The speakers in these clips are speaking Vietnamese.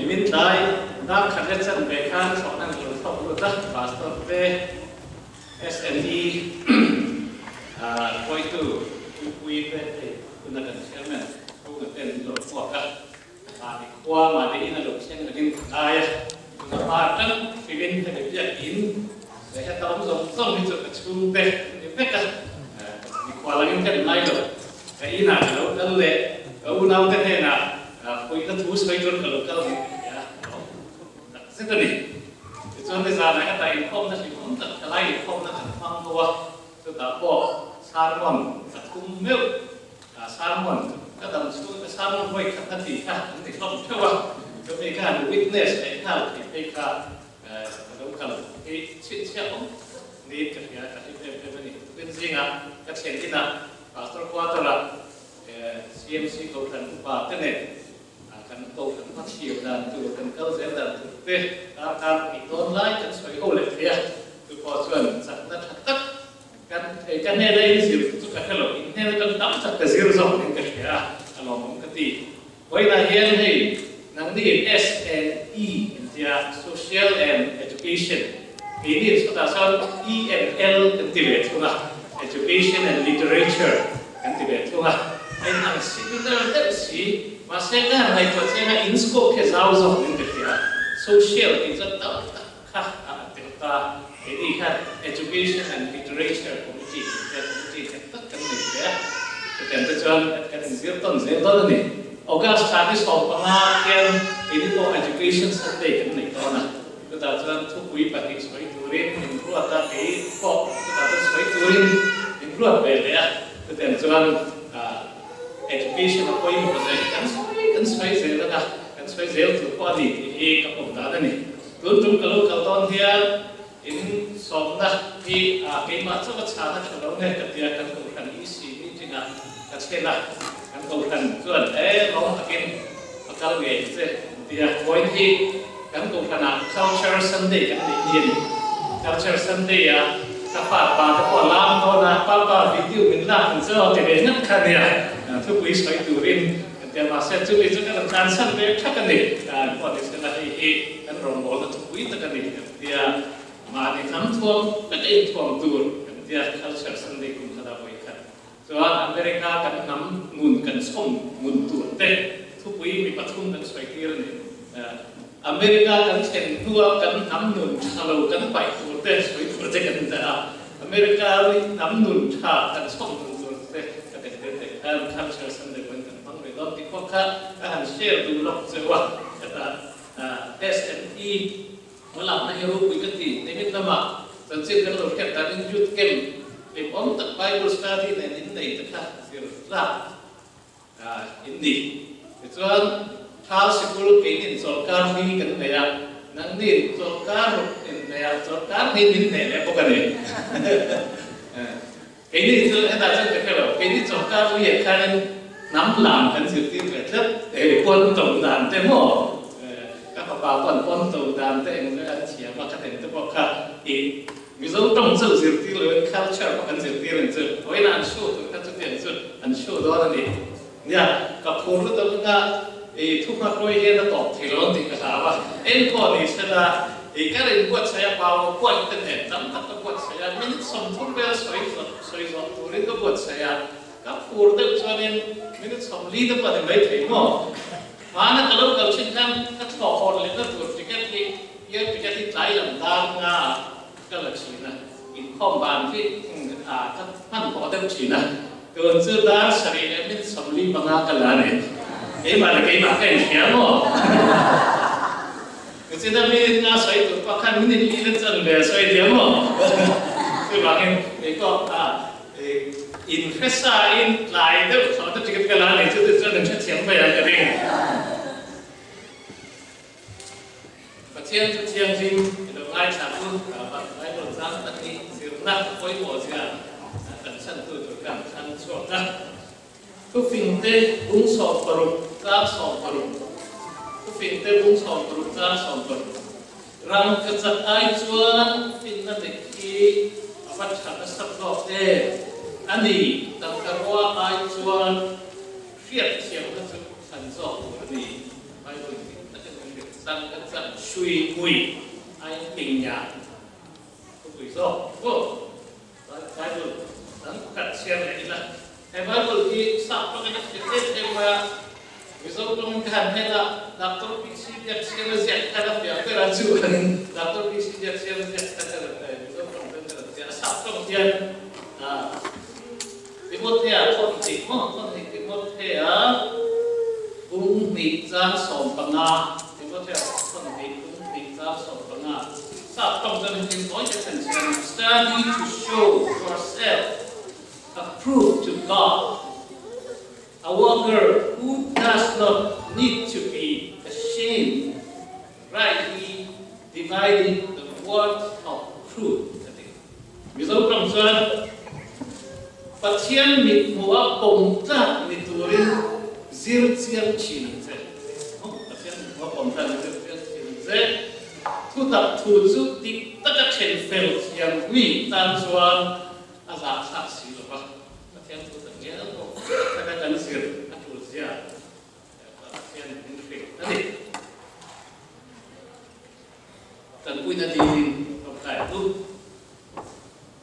mi min dai da khat le chan be khan thok nan lo thok lo da pastor te SNE à coi tu quy về thì chúng ta cần xem này không cần tên lo thok ka à thì qua mà đi là là xem là cái ai nó ba trắng thì bên thì cái in để cho tao giống giống như cái chung thế cái cách à thì qua là những cái này rồi. Cái in là đâu nó lệ. Ở u nào thế này là quay cái thú xoay rồi kalau kalau ya sẽ cái này cho nên là này cái này không nó chỉ không thật cái này không nó thành phong thôi cho ta bỏ sa mòn thật cung miêu à sa mòn cái tầm xuống cái sa mòn quay khắp thân thì khác không theo à cho nên witness cái nào thì cái cái đâu cần cái chuyện chuyện không đi cái cái cái cái cái cái gì à chuyện gì nào pastor qua tôi là CMC cầu thần và thế này kan token much here than the Arab in online and so all of here to Portugal Saknat Hatak كان كان هذا يصير تتكلم إن هذا كان تقطع تزير زوج إن كشيا ألوم كتير وإذا هي هي نعدي S and E إنتيا social and education ini sudah soal E and L كتير sudah education and literature كتير Tibet. and similar that see mà sẽ là này cho sẽ là in scope cái giáo dục những cái social thì rất tốt khác à cái gì khác, education and literature committee cái committee tất cả những cái cái tiền tôi cho cái tiền diễn tuần diễn tuần August study of bằng nga cái ini ko education sunday cái này đó nè chúng ta cho thu quý bạc cái suy turin những lúc ta cái có chúng ta cái suy turin những lúc về đấy à, cái education appointment koi mo zai kan sai kan sai zai kan sai zai tu ko di e ka ko ta da ni tu tum ka lo ka ton hia in som na hi a ke ma cha ka cha na ka lo ne ka tia kan ko kan i si ni tinga ka che la kan ko kan chuan e lo ka kin ka kal ge se tia koi hi kan ko kan a culture sunday kan ni ni culture sunday ya ka pa pa ka ko lam no na pa pa video min la kan so te be nak ka ya thu quý soi tu rin There was actually is a concern where Chakani, and what is going to be and from all the with the Kanadian. They are Madi Thamthwam, but eight from Dur, and their culture Sunday Kumhada Waika. So America can come moon can song, moon to a day, to we be Patum and Swahili. America can send two up can come noon, hello can fight for this, we protect and there. America, Namnun, Ha, and Spong, and culture. ربكوكا أهم شير دولوك سوا تيس أن إي ولا نهيرو بيكتي نمت نما سنسير كنو كتا ننجوت كم لبقوم تقبايبل ستاتي نين نين تكا سير لا إندي إتوان خاص يقولوا كينين سرکار بھی کرنے یا نندی سرکار کرنے یا سرکار نہیں دنے لے پکڑے کینی سرکار دا چن تکلو کینی سرکار بھی کھانن nắm làm cái sự tin về thức để quân tổng đàn thế mỏ ờ, các bà bà quân quân tổng đàn thế người ta chỉ mà các thành tôi bảo cả thì ví dụ trong sự sự tin lớn culture và cần sự tin là sự với là ăn sưu tôi các sự tiền sự ăn sưu đó là gì nha các khu vực đó là thì thu hoạch rồi hiện là tốt thì lớn thì cái và em còn thì sẽ là Ika rin buat saya bawa buat internet, tempat ke buat saya, minit sempur bel soi soi turin ke buat saya kapurda usanin minut samli da pa de bai themo mana kalau kau sinkan kat ko hor le da tur tiket ni ye tiket ni tai lam da nga kalak sina in khom ban ki a kat pan ko dem sina kon sir da sari ne minut samli manga kalane ei mana kei ma kai ni mo Kasi na may nasay ito, pakan minit ilan sa nasa, ay di mo. Diba? Ito, ah, intressa in live സാമ്പത്തികത്തിലാണ് ഇരുപത്തിരണ്ട് ലക്ഷത്തി എൺപതിനായിരം അറിയുന്നത് Patienten zitieren Sie in der Bereich Natur, aber bei uns sagt man nicht, Sie sind nach wie vor vor Sie an. Dann sind Sie durch ganz an so. Du findest uns auf Beruf, das auf Beruf. Du findest uns auf Beruf, das auf Beruf. Ram kecat ai chuan fin na te ki apat chana sap lo te anh đi tập cả qua ai chuan fiat chiam na chu san zo đi, ai rồi tất cả những việc sang cái dạng suy quỷ. Ai tình nhà không quỷ do vô Bible dan kat siang ni xem eh Bible di sab pakai nak là eh ma Misal kalau kan xem doktor piksi dia siang siang ví dụ trong cái doktor piksi sắp trong tiền. À 디모테아 첫 study to show yourself approved to God a worker who does not need to be ashamed rightly dividing the word of truth มีสรุปคำสั่ง Pathian mit mua pom ta ni turin zir chiang chin ze. Pathian mit mua pom ta ni zir chiang chin ze. Thu tập thu zu đi tất cả trên phèo chiang quy tan chuan a za sa si lo ba. Pathian thu tập nghĩa ko tất cả kan zir a thu zia. Pathian in ta Nani. Tan quy na di lo kai tu.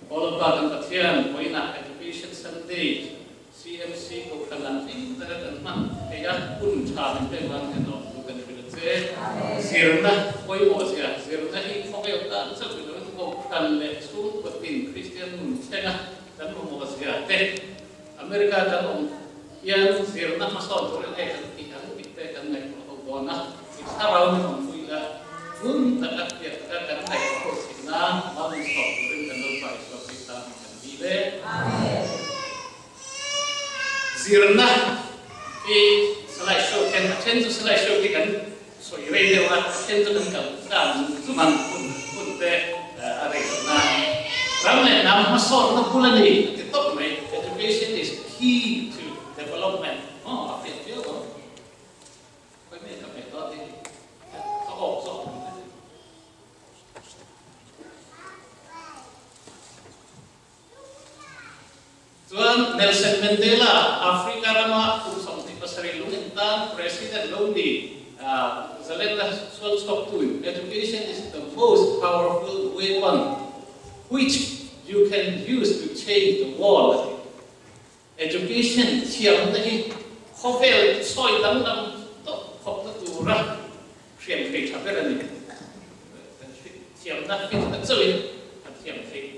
All about ang Pathian, ko ina Meditation Sandesh CFC Kokhalati Naratanma Teja Kuncha Mante Manteno Bukan Bilutse Sirna Koi Mosia Sirna Ini Kokai Otan Sebelum Kokhan Leksu Petin Christian Munsega Dan Mosia Amerika Dan Yang Sirna Masol Turin Ekan Tikan Kita Kan Nek Kokona Kita Raun Mongkuila Punta, Taka, and I Kokona Mami Sok Turin Kandung Pak Islam Amen. Zirna ki selai show selai show kan Nelson Mandela, Afrika Rama, kursamti pasari President Lodi, uh, ah, let's not stop to. Education is the most powerful weapon which you can use to change the world. Education, chiang nahi, hovel, soy dam dam, to, hop na tu ra, chiang kei chapera ni. Chiang na, fit na tsui, chiang kei,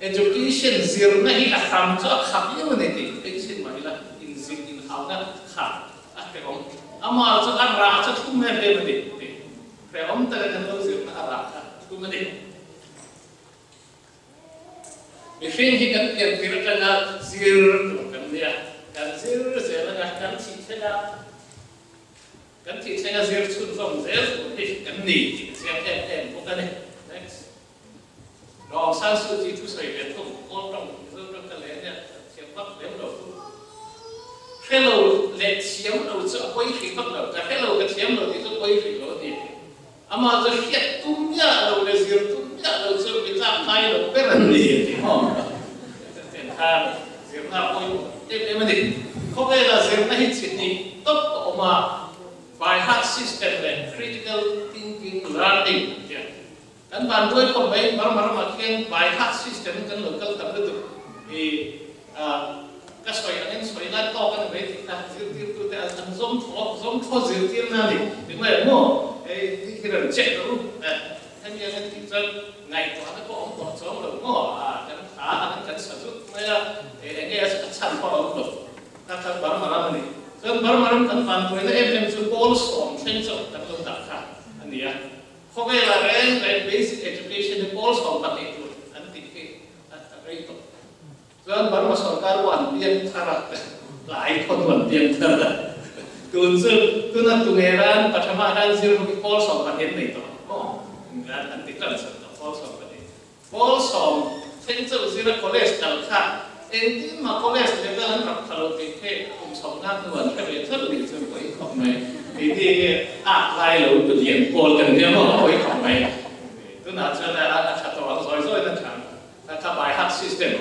education zir na hi la kham cho kham yo ne ti education ma la in zin in hau na kham a pe om ama cho an ra cho thum me be ma ti pe om ta ga no zir na ra ka tu ma ti mi fin hi kan ken tir ka na zir kan dia kan zir la ga kan chi se la kan chi se ga zir chun som zir kan ni ti se em em ko ka ne rồi sự gì thu sợi việt không con trong dương trong cái lẽ này chiếm bắt lém đầu thu fellow lệ chiếm đầu sợ quấy khí bắt đầu cái fellow cái chiếm đầu thì cho quấy khí đó thì ama giờ hiện tung nhá đầu là gì tung nhá đầu cho bị giam tay đầu cái là gì thì họ tiền than diễm là quay tiếp đến mình không đây là diễm là hết chuyện gì tốt mà by heart system and critical thinking learning kan ban doi ko bai mar mar ma ken by heart system kan local tam tu e a ka soi an soi la to kan bai ti ta zir tir tu ta an zom tho zom tho zir tir na ni ni mai mo e ti kiran che ru e han ya kan ti chan ngai to ta ko om to chom lo mo a kan a an kan sa zu mai la e nge ya sa chan ko om lo ta ta bar mar ni kan bar mar kan pan tu na em em chu bol som chen cho ta lo ta kha an ya However, rank and basic education falls on particular and ticket at the rate of. Tuan baru masuk karuan dia cara lain pun tuan dia cara. Tuan tu tuan nak tungeran pertama dan sih mungkin falls on particular itu. Oh, enggak nanti kan sudah falls on particular. Falls on เซนเซอร์ซีรัคโคเลสเดลค่า เป็นเหรียญโกลกันเนี่ยว่าไปของไหมตัวนั้นจะได้อาชาตัวซอยซอยนั่นครับถ้าถ้า by heart system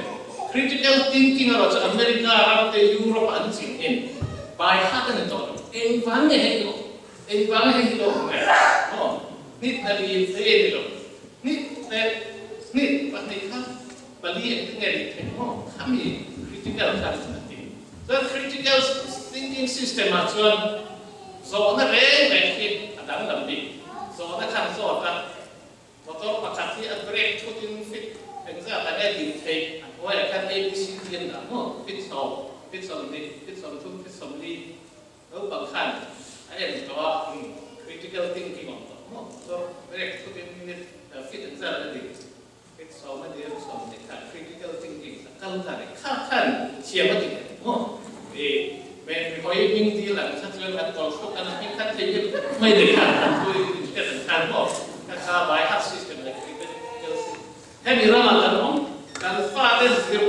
critical thinking เราจะอเมริกาเราจะยุโรปอันจริงเอง by heart นั่นตัวเ องฟังเนี่ยให้ดูเองฟังให้ดูเนี่ยอ๋อนี่นาลีเสียดีหรอนี่แต่นี่ปฏิครับบาลีเองเนี่ยดีถึงอ๋อขามี critical thinking แต่ critical thinking system มาชวนสอนอะไรแบบคิดอันดับลำดีสอนขั้นสอนกันพอต้องประกาศที่อันเบรกชุดอินฟิตเป็นเรื่องอะไรดีเทคว่าแค่ A B C เรียนอ่ะอ๋อฟิตสอบฟิตสอบนี้ฟิตสอบทุกฟิตสอบนี้แล้วบางขั้นไอ้ตัว critical thinking ของตัวอ๋อตัวเบ som en del som det kan critical thinking, så kallar det, kan se vad khác är. Men vi har ju ingen del att sätta över att golfklockan har hittat till men det kan han då inte kan vara. Kanske har bara haft systemet critical Här i Ramadan om, kan fadern skriva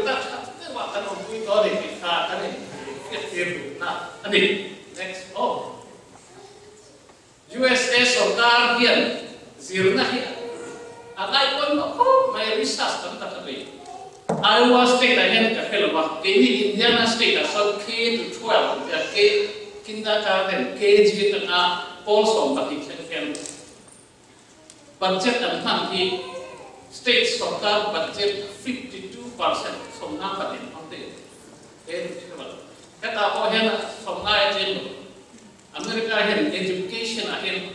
det var kan om vi tar det till anh đi next, oh. USS Soviet Zirna ya. At that point, oh, my research started away. Iowa State, I had the fellow, but in Indiana State, I K to 12, the K kindergarten, KG, and uh, also, but it can budget and country state Sarkar budget 52% from number in on the Kata ko hen from na America hen education hen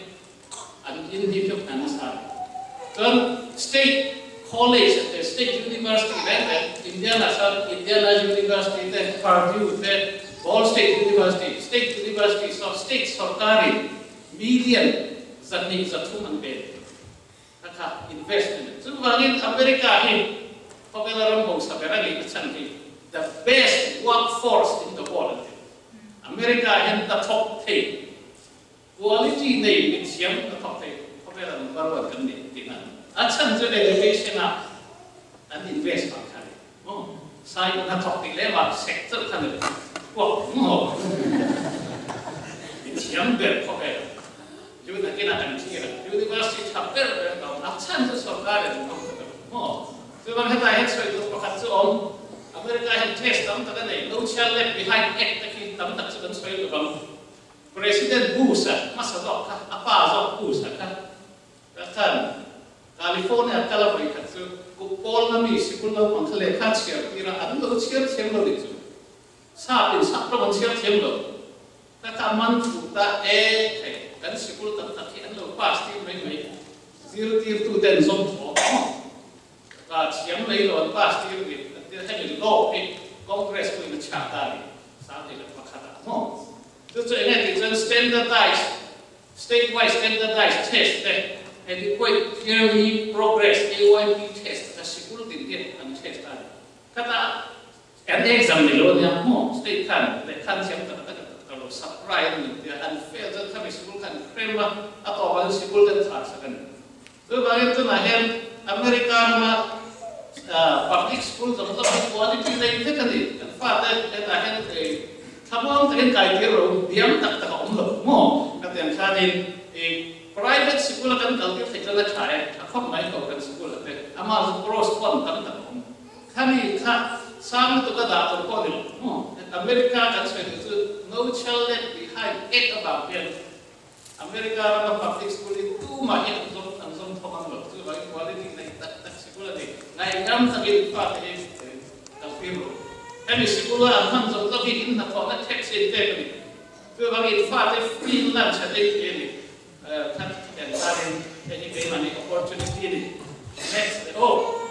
and in the Philippines. Then state college, the state university, then Indiana, Indiana University, then Purdue, then all state university, state university, so state sarkari, million, that means a human being. That's investment. So, again, America, the best workforce in the world. America and the top thing. Quality name, it's young, the top thing. Popular, number one, अचंचुले लेवेशना and invest on kare. Oh, sai na topic le wa sector kare. Wo mo. Itiam ber ko be. Ju na kina kan chi ra. Ju ni vas chi chap ber be ka अचंचु सरकार है ना. Oh. तो मैं कहता है सो तो पकड़ सो ओम अमेरिका है टेस्ट हम तक नहीं लो चल ले बिहाइंड एक्ट तक ही तब तक से सो ये बम प्रेसिडेंट बुश मसा दो का अपा जो बुश का रतन California bai katsu ku pol na mi sikul na pang khale kha an lo chiar chem lo dichu sa pin sa pro man chiar chem lo ta ka man ta e the kan sikul ta ta ki an lo pass ti mai mai zero tir tu den som tho chiam mai lo ti ri ti ha ni lo pi congress ku ni cha ta ni sa ni la pa ta no? Tu chu ene ti standardized. Statewide standardized test and you quite generally progress, AYP test, the security test, and test. Kata, and the exam below the home, state can, the concept of the surprise, the unfair, the time is school can frame up, up all school can start again. So, by it to American America, public schools, the quality they take it, and father, and I had a Habang tagay kaltiro, diyam tak taka umlap mo, at yung kanin, private school kan kaltir sa kala chaya, akong may kaukan school ate, ama cross pon kan takong. Kani ka, sang to kada to ko nil mo, at America kan sa ito, no child left behind, eight about them. America ram public school itu mah yang zon ang zon thomang lo, tu bagi quality na tak tak school ate, na ingam sa gilpa ate, kaltiro. Emiskulaa hansa toki inna kohna teksti tekni. Kyllä valit faate finlan se tekeli. Tän tarin eni peimani opportunity. Next oh.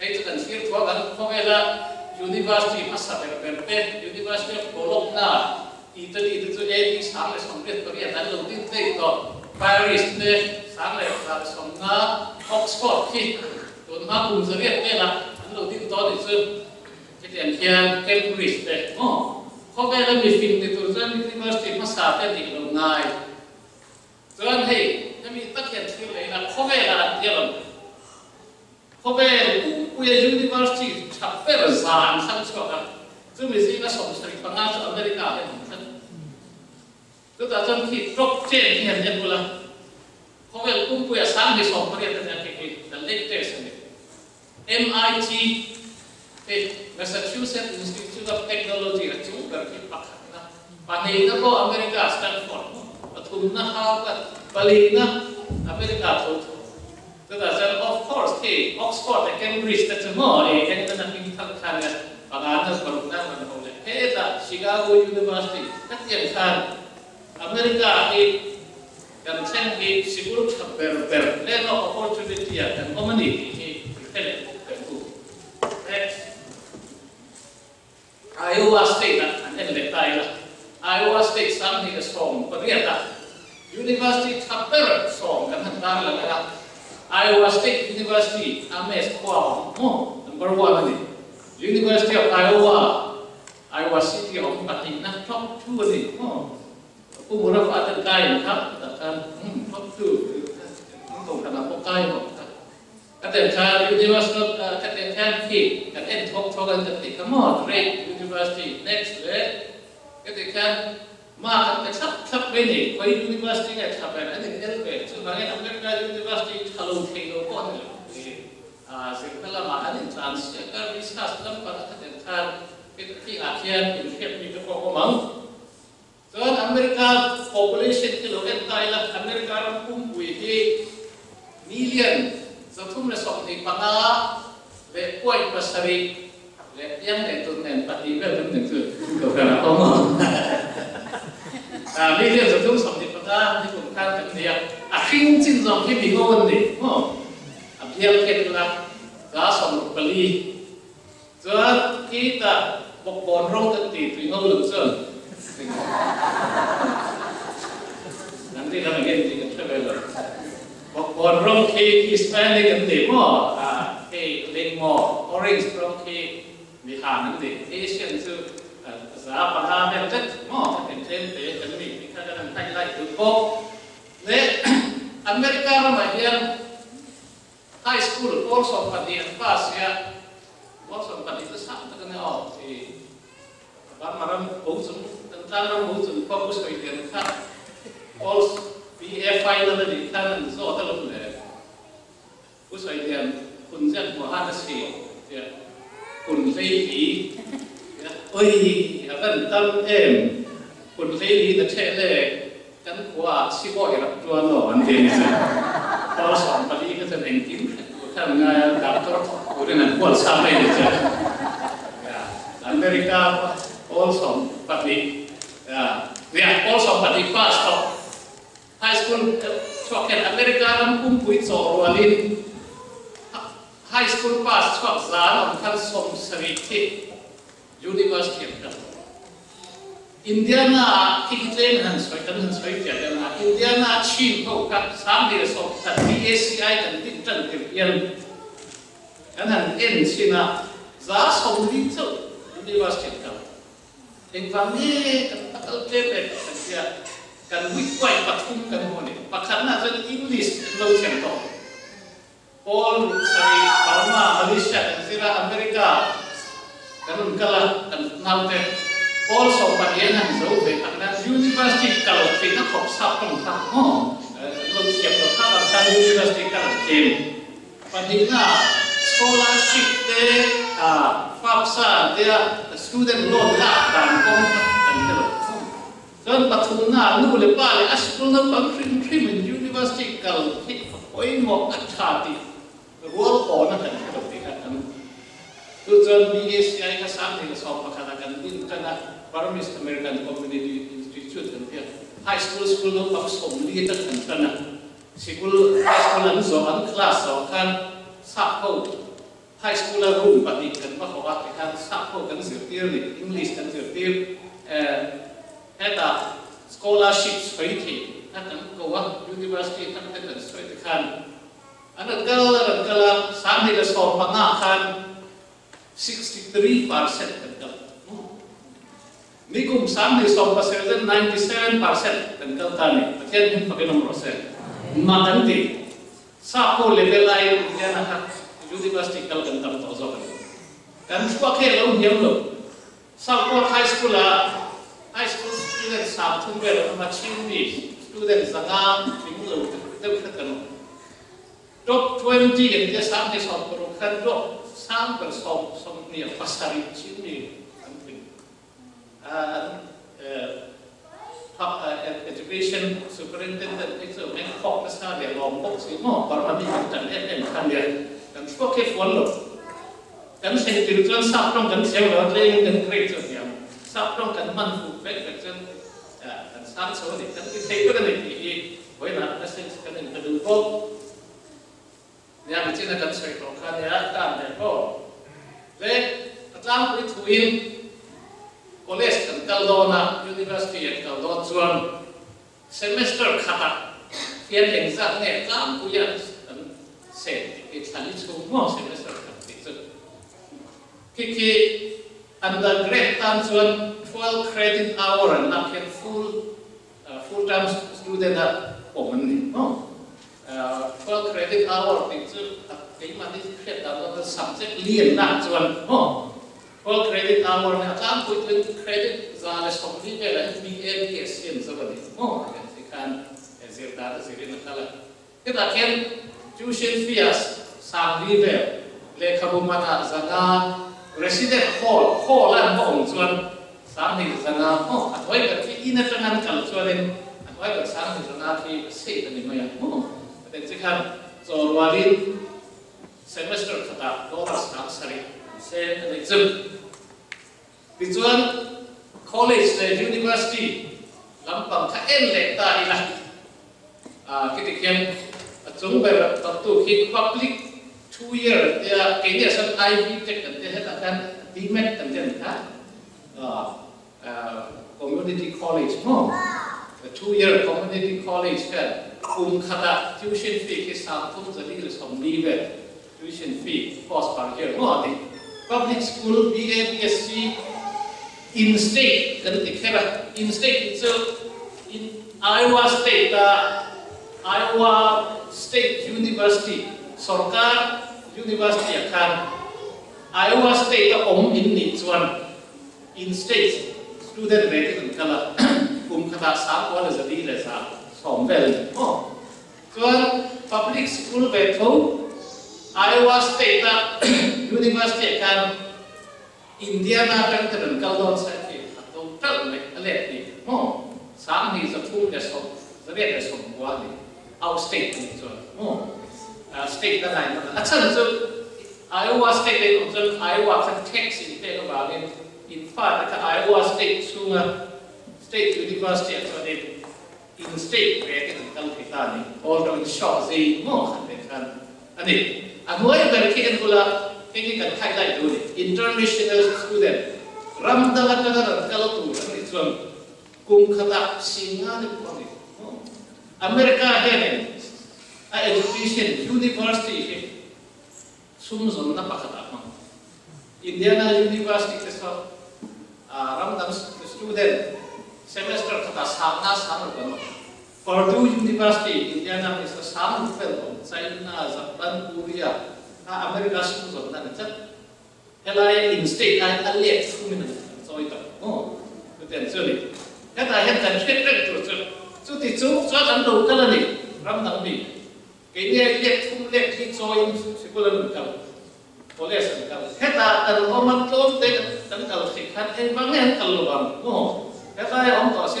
Hei tämän siirtuokan kokeilla University Massaperperpe, University of Bologna. Ito liitetty ei saalle somrettoria tällä on tinteikko. Paris ne saalle saalle somna eh, Oxford. Kun mä kuulin se vielä, hän on tintoon itse Ketian kian ken kuris te, no. Kokai la mi fin te turzan ni mas te mas sa te ni lo ngai. Tuan hei, kami tak kian tu le la kokai la tialam. Kokai ku ku ye jun ni mas ti chap per zan sang cho ka. Tu mi si la som sri panga cho Amerika he. Tu ta jan ki tok te hian ye bula. Kokai ku ku ye sang ni som per ye te ne ke ki the latest MIT Massachusetts Institute of Technology ra chu kar ki pakhat America Stanford athum na ha ka America tho tho ta of course ke Oxford and Cambridge ta chu mo e na ping thang khan na pagan na paru na man Chicago University ta tian khan America e kan chen ki sigur khaber ber le no opportunity and community Iowa State, an inlet island. Iowa State something is formed, but we are University Tapera song, kamatala na Iowa State University, Ames wow, oh, number one University of Iowa, Iowa City of Patina, top two ni, mo. Oh, Pumura pa atin kayo, ha? Hmm, top two. Ito, kanapok kayo mo. At that time, the uh, at the 10 feet. At any talk, talk and that come great university, next grade. If they can, mark at the university at top and anything else. So, when I'm to university, chance, kita research dalam kita di akhir hidup kita kok mau. Tuan Amerika population kita lokan Thailand Amerika orang pun buih million of ka te cha ki ka en thok thok an te ka mo great university next le cái thì kan ma kan ka thap thap ve ni koi university nga thap an ani el ve chu ma ngai america university thalo the lo ko ni a se kala ma ani chance ka research lam pa ka te kan cái cái ngạc nhiên in phép như cái có mắng cho America population kilo cái tay là America ram kum bui hi million za thum le sok ni panga le koi pasari le yang le tun nen pati be tun nen tu ko kana ko mo à million za thum sok ni panga ni kum kan kan dia a khing chin zong hi bi ngon ni mo a bial ket la ga som pali cho kita bok bon rong ta ti tu ngau lu sơn nanti kami gen ti kan Bokbon wrong cake is spelling and the more uh hey ling more orange wrong cake we have and the Asian to uh za pa na me tet mo and then the and me because I'm tight like to go the America rama here high school also for the class ya also for the sam to ne all the ba maram bozum tentang ram bozum fokus ko itu kan also BFI'ları tanınızı otalım ne? Bu sayıdan kunzel muhada şey ya kunzeli ya oy ya ben tam em kunzeli de çele kan kuwa si bo ya tuan o an deni se tao son pali ka se denkin kan na doktor urin kuwa sa mai de se ya Amerika all son pali ya we are all son pali fast stop high school uh, choken america ram kum pui so walin high school pass chok zan on kan som sari thi university of ka indiana kikitlen han soi kan han soi ya kan indiana chin ko ka sam de so ta bsci kan tin tan ke yan kan han en china za som li chu university ka en vame kan takal tepe kan dia kan wik kwai patum kan hone pakana jan english lo chen to all sari Burma Malaysia dan sira Amerika kan kala kan naute all so padianan zo be kan university kalau kita kok sapang ta mo lo siap lo ka kan university kan kem padina scholarship te a fapsa dia student loan la dan kom kan kelo dan patuna nu le pa le askul na trim trim university kal hit oi mo athati ruol ko na kan kelo ti kan tu jan BSCI ka sam ni so pa kana kan din kana Burmese American Community Institute kan dia high school school no pa so li ta kan kana sikul high school an so an class so kan sa ko high school la room kan ma ko at kan sa ko kan sir tir ni english kan sir tir eh это scholarship своите, это кого university это это своите хан. Anda kalau kalau sambil sekolah pengahan 63 persen tengkel. Nikum sambil sekolah persen 97 persen tengkel tani. Tiada yang pakai nomor persen. Makanti. Sapo level lain dia ya nak university kalau kental tahu Dan pakai lalu jam lo. Sapo high school high school students have to be able to achieve students are not being able to do it. Dok 20 yang dia sampai soal perukan dok sampai soal soal ni pasar itu ni penting. And education superintendent itu memang fokus pada dia lompok semua para mami dan dan kan dia dan semua ke follow. Dan saya tidak tahu sabtu dan saya lewat lagi dan kerja dia sabtu dan manfaat kerja prong kan man fu pe kan chen kan sa so ni kan ki sei cái ni ki voi na na se kan ni kan du ko ya mi chen kan se cái kan ya kan ne ko le atlang ku thuin college kan Caldona University at Caldona chuan. Semester khata fian exam ne tlam puya kan cái ki thali chu mo semester khat ti chu ki ki undergrad tan chuan 12 credit hour and na full full time student at Omni. No. Uh, per credit hour picture at Kima this credit another subject lean that one. No. Per credit hour na kan put in credit za les company pe la BA PSN so bani. No. They can as if that is in kala. Kita ken tuition fees sang river le kabumata zaga resident hall hall lan hong zuan sáng thì dân na ô à thôi cái cái in trong ngăn chảo cho nên à thôi cái sáng thì dân na thì sẽ là mình mày ô cái chỉ khăn rồi vào đi semester khát ta đó là sáng sáng sẽ là lịch sử thì chuẩn college là university lắm bằng cái em lệ ta đi là à cái thực hiện chúng bây giờ tập tu khi public two year cái này sang Ivy check cần thế hết là đang đi mét cần thế này ha Uh, community college. Home, a two-year community college kan kum kata tuition fee kisah the jadi lesam niwe tuition fee First part here, no the public school BAPSC in state kan dikira in state itself in Iowa State uh, Iowa State University Sorkar University akan Iowa State om ini one in state. student rating kala kum kata sa ko la zati le sa som bel oh kal public school betul. Iowa State na University kan India kan kan kalau don sa ke to tal ni oh sama ni sa pu le som zari le ni out state ni so oh state na nai na acha Iowa State le so Iowa kan Texas te ko ba in part at Iowa State Summa State University at in state where in country tani although in short they more than and it and why the kid kula kini kan highlight do it international student ram da la da kalau tu kan itu kum America here a education university sum zon na Indiana University kesal so ram dam student semester khata samna sam ko Purdue University, Indiana, is a sound film, China, Japan, Korea, a America sung zon na chất helai in state ai a liệt sung mình rồi tập oh cái tiền chưa đi cái ta hiện cần thiết rất chủ chủ chủ thì chủ cho ăn đồ cái là gì ram nắng đi cái này liệt không liệt thì cho in sẽ có lần cầm có lẽ sẽ cầm hết ta cần có mắt tôm thế cần oh cái ta ông tỏ sẽ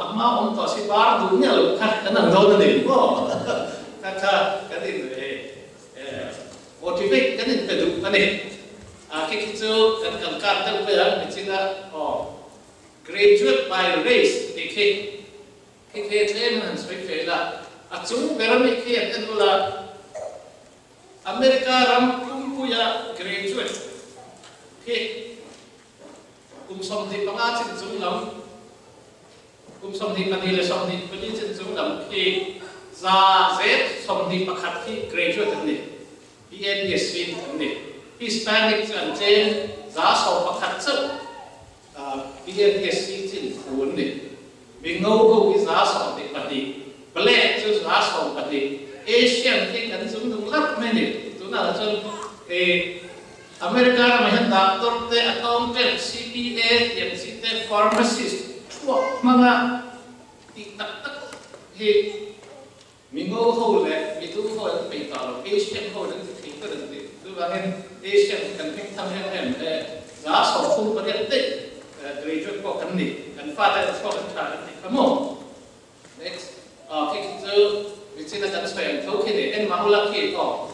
amma ông tỏ bar đúng nhà luôn khát cái nào oh cái ta cái gì motivate kan in pedu kan ni a ke kan kan kan ta ya mi chinga graduate by race ke ke ke ke tlem han soi fe la a chu beram ke an la america ram kum pu ya graduate ke kum som di panga chin chung lam kum som di pani le lắm. Di pani chin chung lam ke za zet som di pakhat ki graduate ni Hispanic anh trên giá sầu và khát sức. À, PNSV trên phun này. Mình ngâu cái giá sầu thì bật đi Black chứ giá sầu bật đi Asian thì cần dùng đúng lắm mấy nè chúng ta là chân tu cho khi chúng bây giờ mình khi không cùng te pharmacist. Bằng mga trên chúng làm degree này đó là thì cái Asian thì cái ta sang bây giờ cái không thì bị em nào bẻ khẩu khá không cần tham nhà là vấn đề cần cho cái này thì thấy các cái gì dan quay thế có thì ta cần highlight được na đi next. Ah next America hiện bảo bảo biển ra cái cái nuôi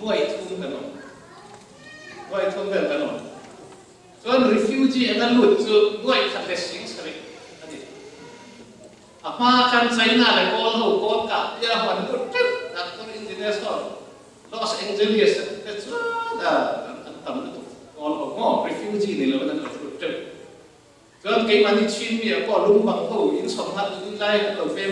thong một cái quan thì cái mỏ refugee là đi vậy để xin sự request cái gì next tôi mình nói cái xin sự gì là chuan refugee anh lụt khi karen khi xin là sáng về anh ấy xin mi cái đó xin là sáng là karen mi cái ya đặt thì khi xin cái sáng đi parliament thì call diktat sáng là cái xin sáng thum chuan arakan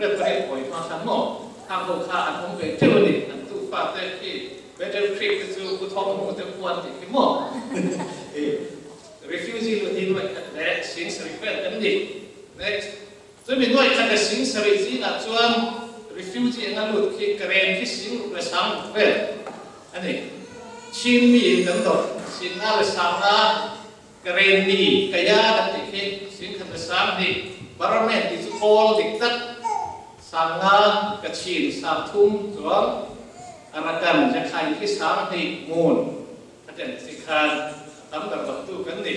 จะใครที่สามให้มูลอาจารย์สิคารทำกับประตูกันดิอินเดียนาโพลิสอินเดียนาโพลิสก็เองจนมินกันทราบต่อชินเดียนาโพ father, eh, better to Utama Mutapuati, that since next. Refusing and all kaya, amakam jakhai ki sam de mon paten sikhan tam da baktu kande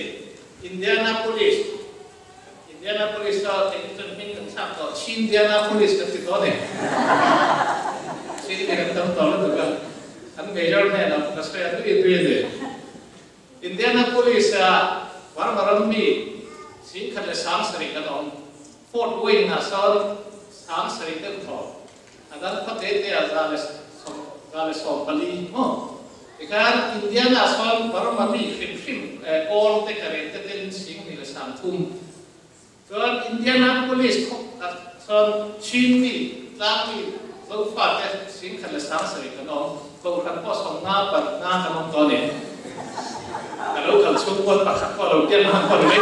indianapolis indianapolis ta tekton min tam sa to indianapolis ta to ne sidi ne tam to lo ka an major ne na kasto ya tu itu ye indianapolis a war maram mi sikhan le sam sari ka to fort wayne na sal sam sari ka to adan pate te azales Galesov Bali no oh, ekar India aswal baru mami film film all eh, te karete ten sing di lesam kum kan India kok polis Chin mi lam mi lo fa te sing kan lesam sari kan no kan pos ong na par na kan ong tone. Kalau kalau sung pon pa kan pon lo tian han pon me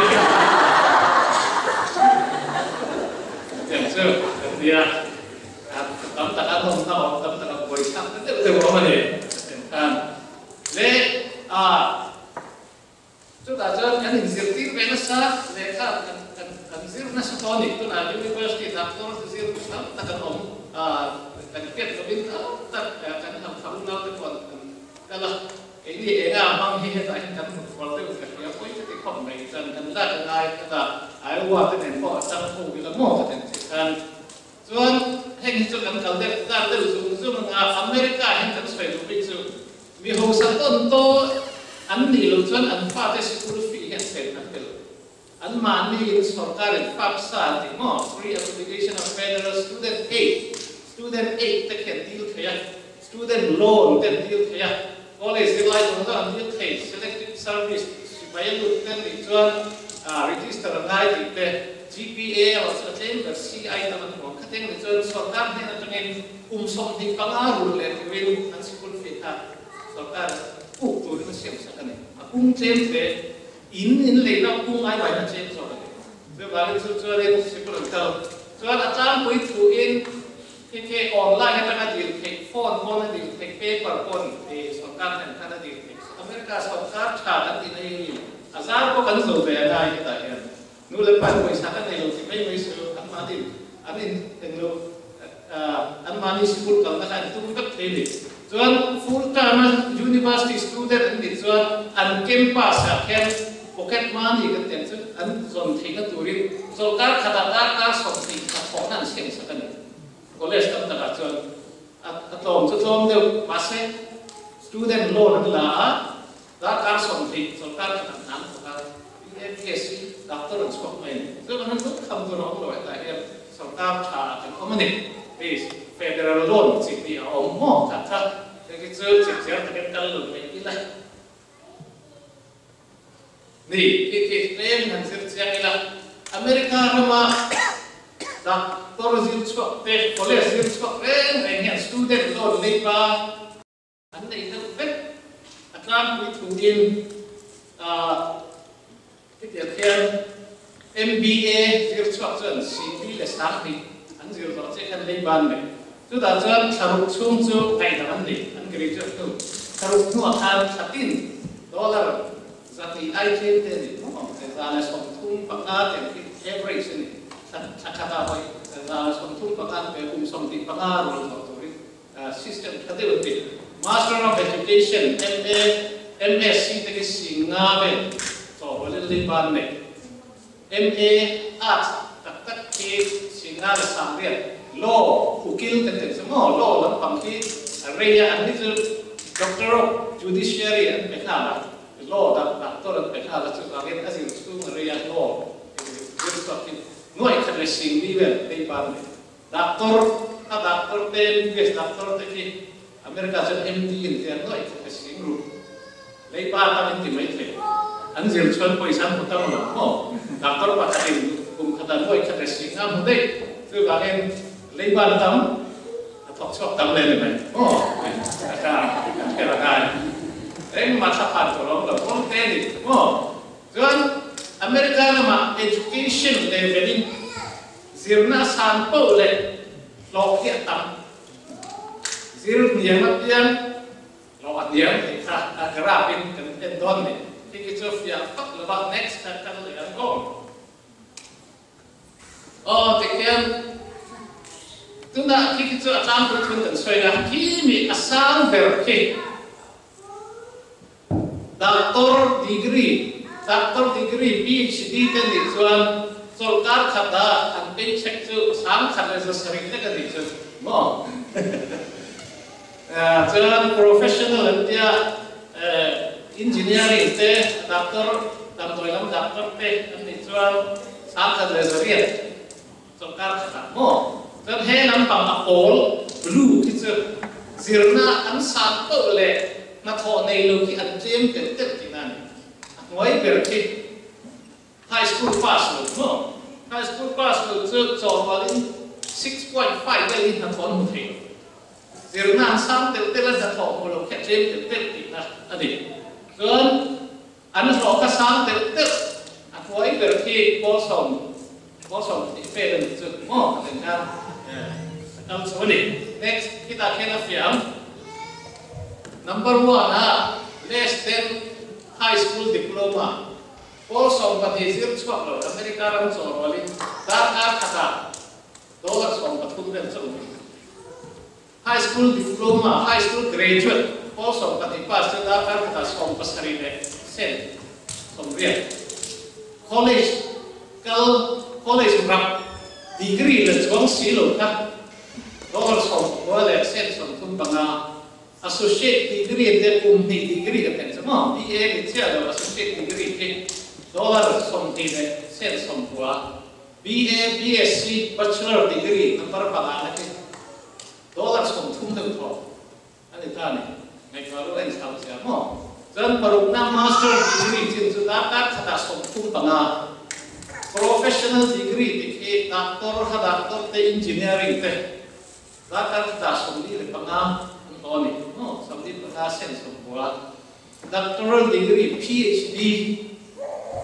current FAFSA more free application of federal student aid. Student aid tekan deal student loan tekan deal kaya. Always rely on the deal case. selective service. Supaya lu tekan dijual register lagi The GPA atau chamber CI teman teman. Kateng dijual sortar ni nanti um som di pengaruh le, kewelu kan school So tak. oh, uh, tu ni siapa sekarang ni? change cempe, in in le, aku ngai change cempe. ze value su chu re si online amin full pocket money kan tem chu an zon thei na turin so kar khata kar kar som ti ka phong nan sen sa kan college tam ta ka chon a tom chu tom de pase student loan an la kar kar som ti so kar khata nan so kar PFKC doctor an som mai so kan nu kham tu rong lo ta her so kar cha ta komani is federal loan si ti a om mo ta ta ke chu chi cher ta ke kal lo ne ki la nè cái cái em sir siang ila Amerika rama da toro zil chok te college zil chok em em student loan này ba anh này đâu biết atlam quy thủ in à cái tiền MBA zil chok chân CV là sáng đi anh zil chok sẽ kan lấy ban này. Tu da chân saruk chung chu kai da an đi anh graduate tu saruk nu akan satin dollar Zati aje teni, zala som tung pakat and fit every sini. Sakata hoi, zala som tung pakat pe um uh, som. System kade. Master of Education, MA, MSc tegi singabe. So boleh liban ne. MA Art, tak tak ki Law. sambil. Law, hukum tentang law lah pangki. Raya and little Doctor of Judiciary and Mekala. law ta' l-attor għandek ħala t-tlaqiet għazin t-tkun rija law. No irrexxinibile dei parli. L-attor għad attor dejjem bies l-attor deki Amerika ġel MD interno irrexxin grupp. Lej parla minti ma jitli. Għanżil ċkun pojsan u tamlu. No, l-attor ma ħadin kum ħadan loj irrexxin għamu dej. Tu għalin lej parla tam. Għatlaċkot tam l-element. Oh, għatlaċkot tam l-element remi marsa parto long da kon teni mo don america na education levelin zirna san po le lo kia tam zir niang na pian lo at niang ti kra ta ni. Tiki chof pak ya, le next ta kan le kan oh tekian tunda tiki chof atang tu tun kan soi na kimi Doctor degree, doctor degree, PhD kan di suan solkar kata anpin cek tu sam kata sesering kita kan di suan mo. Eh, suan professional dia eh, engineering te doctor doctor dalam doctor te kan di suan sam kata sesering solkar kata mo. Suan he nampang blue kita zirna kan satu le na tho nei lo ki an jem te te ti nan ngoi ber ki high school pass lo no high school pass lo chu cho ma lin 6.5 le lin một thon giờ thei zirna an san te te thọ một tho mo lo ki jem te te ti na ani Còn anh ro ka san te te a ngoi ber có po có po thì phê pe le chu mo den kan Ang sorry. Next, kita kena fiam. Number one, ha, less than high school diploma. Also, but is it swap? America ram so wali. Dar ar kata. Dollar so but kun ben. High school diploma, high school graduate. Also, but i pass to dar kata so pasari. Sen. So real. College, kal college rap degree le chuang silo ka. Dollar so wala sen so tum associati grede umniti grede insomma di iniziato associati grede dollar sontine sen Vi BA BSc bachelor degree number pala ate dollar somthum de tho ane tane mai kalu en sal sia mo jan parukna master degree chin su da ta khata somthum panga professional degree dikhi doctor ha doctor te engineering te da ta khata somni le panga tonic. No, something in the sense of what. Doctoral degree, PhD,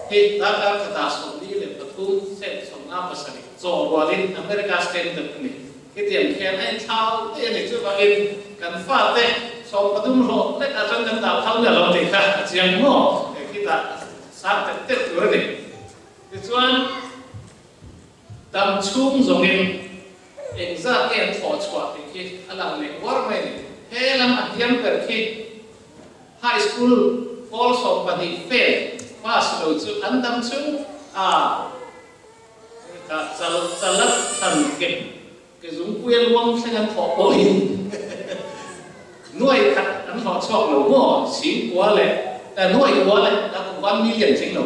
he data katas of the lepatu sense of napasari. So, what in America standard ni. Kita yang kian ai tahu, dia ni cuba in kan fate. So, padum lo, lek ajan kan tahu tahu ni lo teka. Siang mo, kita sangat tertutup ni. This one, tam chung zongin, exact and thoughts what, okay, alam ni, war many. Helam atiam per khi high school also pati fail pass lo chu andam chu a ah, ta chal chalat than ke ke zum kuel wang sang tho oi nuôi khát ăn họ chọc lo mo xin quá lệ. Ta nuôi quá lệ, ta cũng mi million chính lo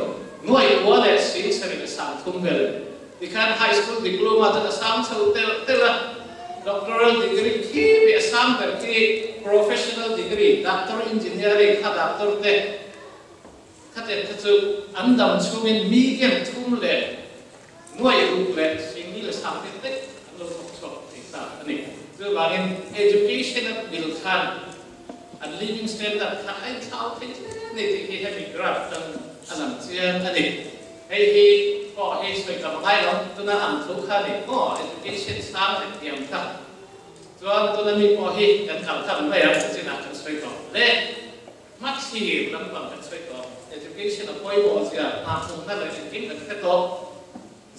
nuôi quá lệ xin sẽ bị sang thung về thì khán high school diploma ta sang sau tel tel doctoral degree khi bị sam ter khi professional degree doctor engineering kha doctor te kha te chu an dam chumin mi kem thum le nuai ru le singi le sam te te lo thok chok ti ta ani chu bangin education bil khan an living standard kha ai thau te ni ti hi heavy graph tan anam chiang ani hei hi ko hei soi kam ngai lo tu na am thu kha ni ko education sam ne tiam ta chuan tu na mi ko hi kan kam tham mai am chi na kan soi ko le mak si lam pang kan soi ko education a poi bo sia na phung na le kin kan ka to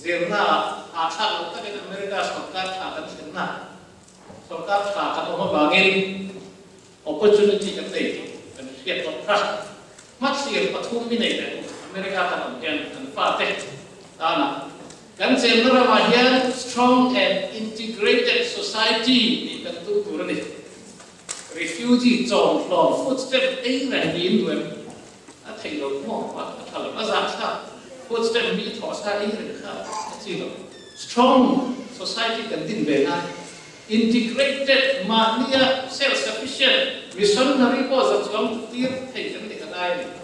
zir na a tha lo ta kan america sarkar tha kan sin na sarkar tha kan mo bagin opportunity kan dei kan fiat ko pra mak si pathum mi nei le ko Merikatalam and Fateh, Dana. Kan sendra mahia strong and integrated society di tentu turun Refugee zone law footstep eh rahin dua. Atay lo mo pa kalau azak sa footstep ni thosa eh rekha silo. Strong society can din bena integrated mania self sufficient missionary po sa zone tir thay kan di.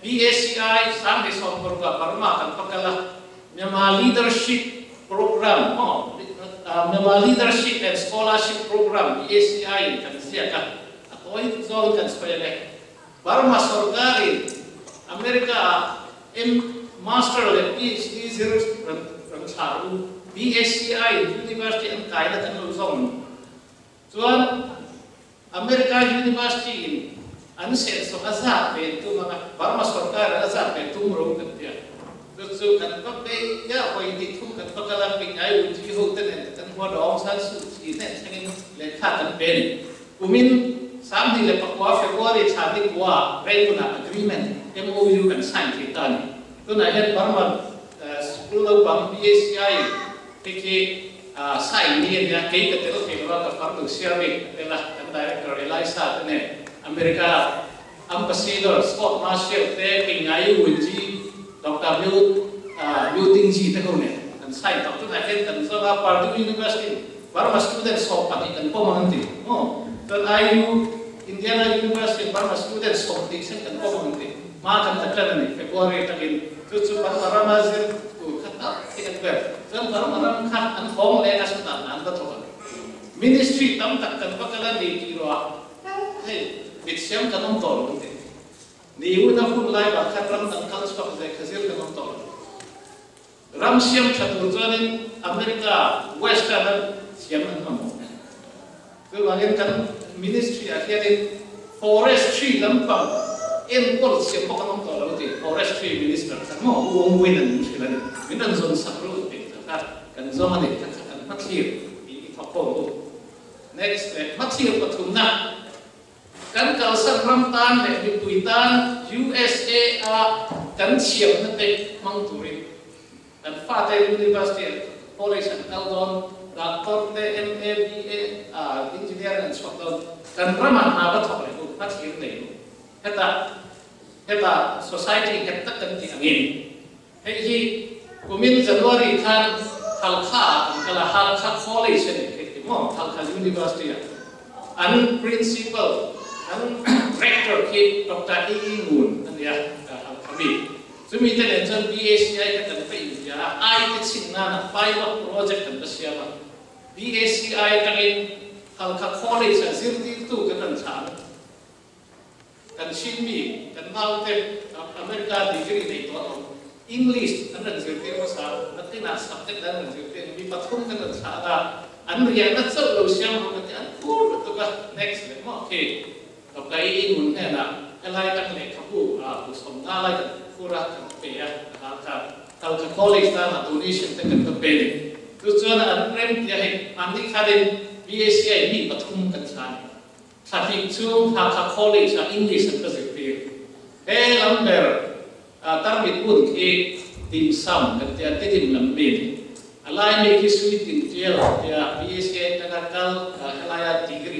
BSCI sang di Somburga Parma kan pakala Myanmar Leadership Program. Oh uh, Myanmar Leadership and Scholarship Program BSCI kan siya ka atoi zon kan spoya le Burma Sorgari Amerika M Master le PhD zero ram charu BSCI University ang kaya kan lo zon chuan America University an sen so azar pe tu ma Burma sarkar azar pe tu ro kan tia tu su kan pa pe ya hoi ti thu kan pa kala pe ai u ji ho ten kan ho dong san su ji ne changin le kha kan pe umin sam di le pakwa february cha ni kwa re tu na agreement MOU kan sign ti ta ni tu na het Burma school of Bang BSCI ti ki sai ni ya ke ka te lo ke lo ka par tu sia mi te la kan director Elisa ne Amerika am pasitor sport marshal te pingai uji Dr. Liu Liu Tingji te kau ne dan saya tak tu nak kait dan so apa Purdue University baru masuk student sok pati kan kau mengerti oh dan IU Indiana University baru masuk student sok di sana kan kau mengerti makan tak kena ni Februari tak ini tu tu baru orang masih tu kata tiket ber dan baru orang kan anfong le asutan anda tu kan ministry tam tak kan kau kalau di kira hey الشام كمان طالب نيودا كل لاي بخات رم تنقلش فق زي كثير كمان طالب رم شام كتورزان أمريكا ويسترن شام نمو في وعند كان ministry أكيد forestry لمبا إن كل شام كمان طالب تي forestry minister ما هو هم وينن مشكلة دي وينن زون سفرو تي كان زمان كان كان مطير يتفقوا next مطير بتونا cần next mathir pathum tan kan kalsan ramtan tan mi puitan USA a kan chiam na te mang turin kan fa te university college and Eldon, doctor te MBA a à, engineer and software kan raman na ba thok le ku pathir nei heta heta society heta kan ti angin hei hi kumin January khan halkha kala halkha college ne ke mo halkha university. An principal ang rector ki Dr. E. Moon ang ya kami. Sumita na sa BACI ka tan pa ya ay kat sinna na pilot project ang siya ba. BACI kanin halka college sa zirti tu ka tan sa. Kan sinmi kan maute Amerika degree na ito English ang zirti mo sa at na subject na zirti mi patung ka tan sa da. Ano yan at sa lo siya mo ka tan puro to ka next mo เราไอินมุนแค่นะอะไรกันเลยขับผู้อ่าผู้สมน่าอะไรกันผู้รักกันเปียนะครับครับเราจะ college นะมาดูนี่ฉันแต่กันเป็นคือส่วนอันเริ่มจะเห็นอันที่คาดิน VACI มีปฐุมกันชันถ้าที่ช่วงหากขับ college อันอังกฤษก็จะเป็เอ้ลำเบอร์ตั้งบิดบุญที่ดิมซัมกันเตียที่ดิมลำบิดอะไรไม่คิดสุดดิมเจลเตีย VACI ตะกันกัลอะไรติกรี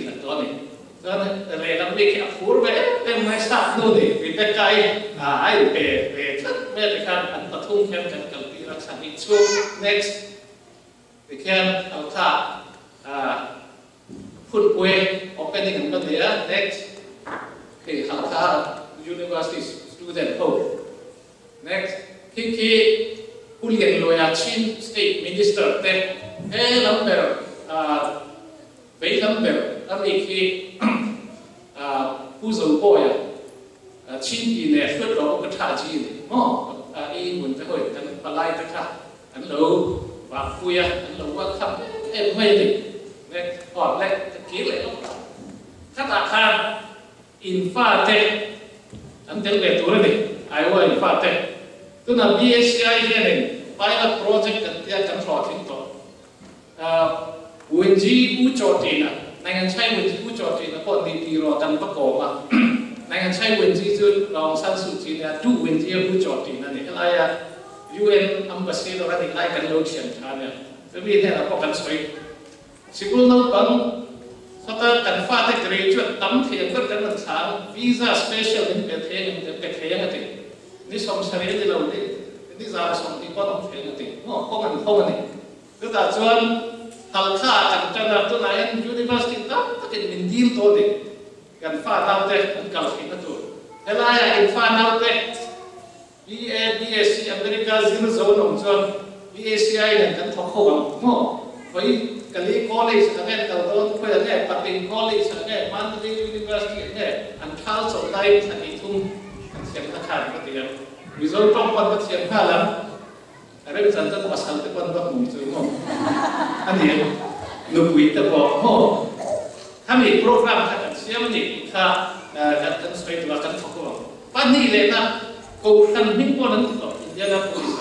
ki a fur be e mai sa no ni vi pe kai a ai pe pe chat me le kan an pathum kem kan kal pi rak sa ni chu next we canเอาท่า food way opening and not there next okay halka university student ho next kiki Julian Loya Chin state minister te e number uh ve number ami ki uh puzo boya chin di ne phut ro ka Namiki Puzumpoya, Chin in a foot of the Taji, more a even the hood and polite the car, and low, Wafuya, and low what come, and waiting, or let the kill it. Kataka in Fate, and then we're already, I was in Fate. Then a BSCI hearing, pilot project that they are controlling. Wenji Uchortina, နိုင်ငံချိုင်ဝင်ကူကြော်ကျင်းပေါ်ဒီတီရောတန်ပကောပါနိုင်ငံချိုင်ဝင်ကြီးကျွန်းလောင်ဆန်းစုကြည်နဲ့သူဝင်ကြီးကူကြော်တင်နဲ့အလာယာ UN embassy တော့ဒီလိုက်ကန်လို့ရှင်ထားတယ်သူမိတဲ့တော့ကန်ဆွေစိကူနော်ပန်ခတ်ကန်ဖာတဲ့ဂရေကျွတ်တမ်ထေကတဲ့ဆာဗီဇာစပက်ရှယ်ပက်ထေနဲ့ပက်ထေရတဲ့ဒီဆောင်စရဲလော်လေဒီဇာဆောင်ဒီပေါ်တော့ထေနဲ့ဟောကောင်းကောင်းနေဒါကြောင့် kalkar tana to na en university ta ta ke min din to de kan fa na te kan kal ki na to ela ya in fa na te BA BSc America zin zo no zo I ne kan tho kho bang mo bai kali college ka ne kal to ko ya ne patin college ka ne mandri university ne an kal so dai ta ni tum kan sem ta kan ka ti ya result Aray santa ko kasal te pan ba kung ito mo. Ano yan? Nubuit na. Kami program ka kan siya mo ni ka at ang straight wa kan fako. Panile na ko kan min po nan to. Indiana Police.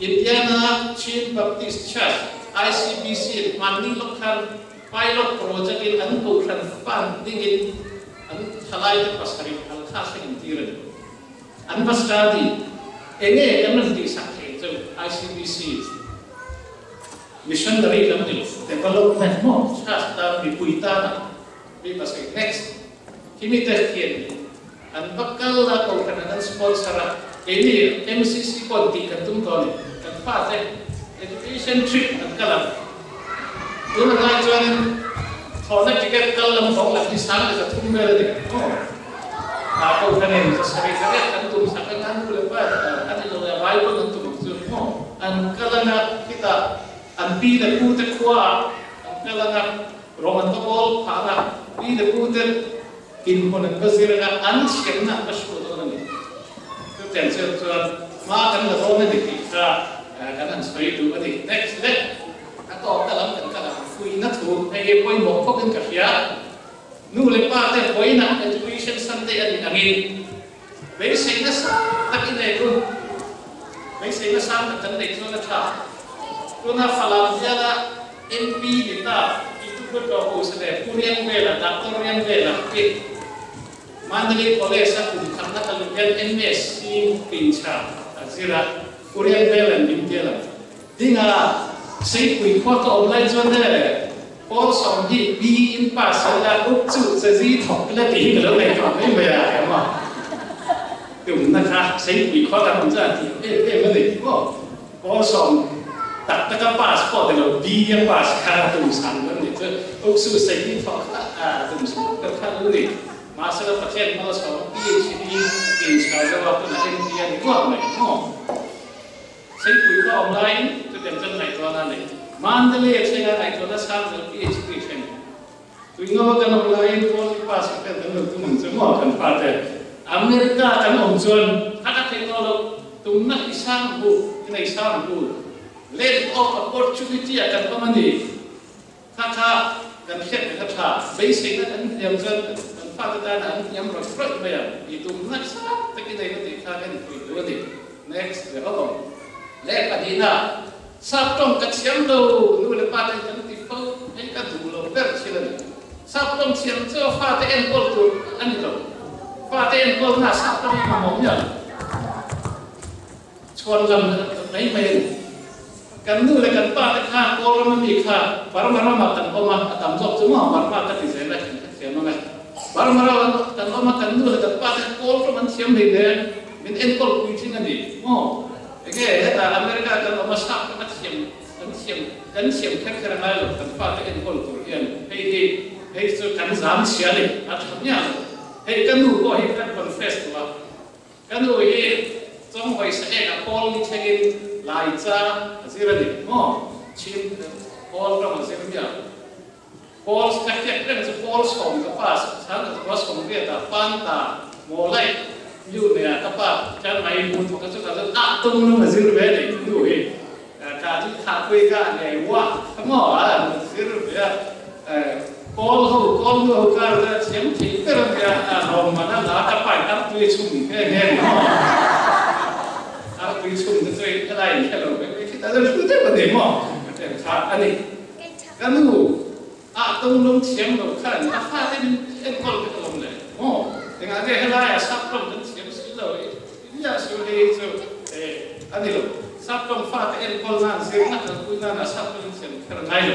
Indiana Chin Baptist Church ICBC mandi lokal pilot project in ang ko kan funding in ang halay na pasarin ang kasing tiran. Ang basta di, enge, ang nandisak ICBC ICBC's missionary learning development mo sa ta mi puitana mi pasay next. Kimi terkien an bakal la ko kananan sponsor ini ya, MCC Ponti kantung katung tole kan pate eh, education trip an kalam dun la juan thona ticket kalam bong la di sang ka tung mere de ko ta ko oh. kanen sa sabi ka kan tung sa kan kan ko le pa ati lo ya tumugsun mo. Ang kala na kita, ang pina puta kuwa, ang kala na Roman Topol, para pina puta, kinho ng basira na ang siyang na pasyo doon ni. Ito, tension, so, maakan na doon na dikita, cái thằng suy to ba gì next đấy cái to cái lắm cái là phui nó thuộc hay quay một có cái cà phê nu lấy ba cái quay na education sunday ไม่ใช่ละสามแต่จันเด็กนั่นละท่าตัวน่าฟลาเดียละเอ็มพีนี่ตาอีทุกคนก็ผู้แสดงผู้เรียนเวลาดักตัวเรียนเวลาปิดมันเรียนคอลเลสักคุณคันนักเรียนเอ็นเอสซีปินชาอาจิระผู้เรียนเวลาดิ้งเดียละดิ้งอะสิ่งคุยข้อก็ออนไลน์จนได้เลย Paul som vi, vi in passar där upp จะ så vi topplar det hela vägen. Det är mer än. 여기다 생기 커다 혼자 에에에고 어서 딱딱한 바스 버들로 비야 바스 카라도 상관이 그 옥수 생기 터다 아 동서 그카르니 마스가 파첸 마서 비에시디 인스카가 왔던 생기야 이거 하네 뭐 생기가 온라인 그 땡전 나이트와나네 만들레 액션이 나이트와나 사람들 비에시디 액션 그 인가가 온라인 폰 바스 때 등등 등등 뭐 같은 파트 Amerika kan onzon kata teknolog tunah isang bu kena isang bu land of opportunity akan pemandi kata dan siap kata basic kan yang jen dan pada dan yang berfrut bayar itu nak sah tak kita ikut kita kan itu ni next level lek adina sabtong kat siam do nu le pa tan ti pau ai ka du lo per silan sabtong siam cho fa tu ku chi ngani mo ke ta america kan ma sa ka siam kan siam kan siam kha kha ngai lo kan pa ta en ko tu yen hei hei hei so kan zam sia le a thap nya thì sẽ nu sẽ nó này confess nó kan cần hei mà cần như là Paul đi chơi lại cha gì vậy mo chim Paul trong gì? Vậy Paul các cái cái là Paul sống cái pas sáng cái Paul sống cái ta pan cái mồ là như ba cái em cha mày muốn hay cái hay sự cần tung nó đi gì thằng nhau như vậy cảที่ขาคุยกันไงว่าทั้งหมดอ่ะสิรู้ไหมเอ่อ Paul เขา Paul เขาก็เสียงที่เรื่องเนี่ยเรามันน่าจะไปนับด้วยชุ่มแค่นี้เนาะ 아, 우 all ho all ho kar da sem thi kar ga ta rom mana la ta pai ta pui sum ke ge no ta pui sum da zoi ta lai ke lo be ki ta da su te ba de mo ta ta ani ga nu a tong long xiang lo kan ta fa de en kol ke lom le mo te ga de he lai a sap tom den xiang si lo ni ya su le so eh ani lo sap tom fa te en kol nan se na ta ku na na sap tom xiang kar nai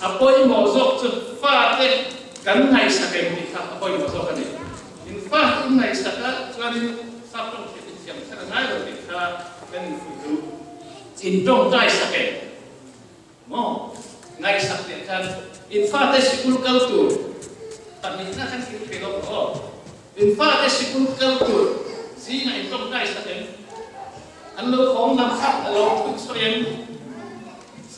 apoi mozok tu fate kan nai sakai mi ka apoi mozok ani in fa in nai saka tuarin sapro ke tiam sara nai ro ke ka len fu du. In dong dai sakai mo nai sakai kan in fa te sikul kaltur tapi na kan ki pe lo ho in fa te sikul kaltur si nai dong dai sakai an lo khong nam khat lo tuk so yang